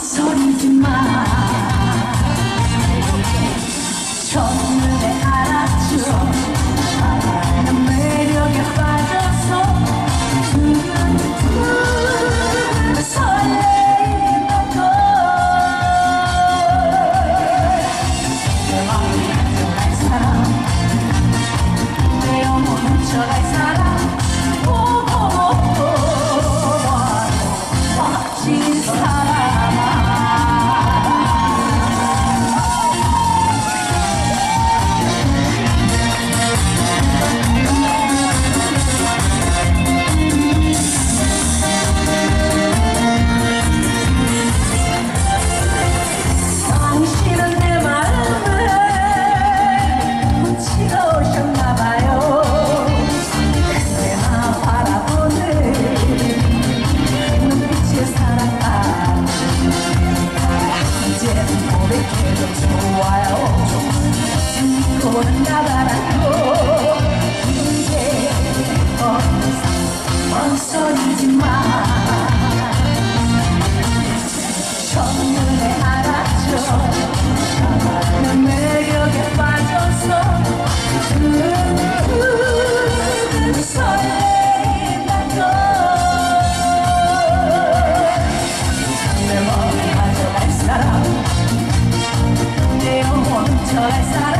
소리지 마. 느끼는 좋아요 좋은 나바라. I